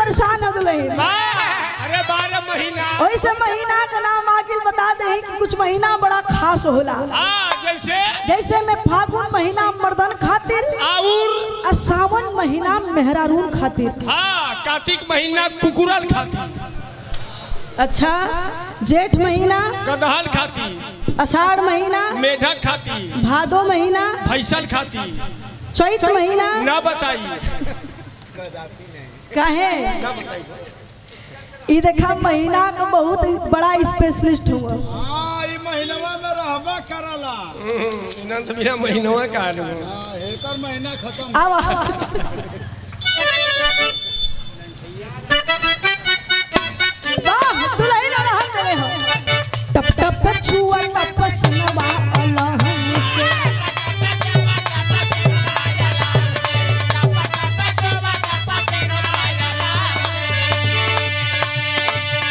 परेशान हो गए अरे बारह महीना। वैसे महीना का नाम आगे बता दे कि कुछ महीना बड़ा खास होला। हाँ जैसे? जैसे में फागुन महीना मर्दन खातिर और सावन महीना मेहरारून खातिर। हाँ कार्तिक महीना कुकुरन खाती अच्छा जेठ महीना गदहल खाती अषाढ़ महीना मेढक खाती भादो महीना फैसल खाती चैत महीना। ना बताइए। काहे? ये ई देखा महीना का बहुत बड़ा स्पेशलिस्ट हुआ। हाँ ई महीनवा में रहबा करला। इनन तो बिना महीनवा का आलू हाँ, एकर महीना खत्म। अब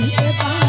你别怕。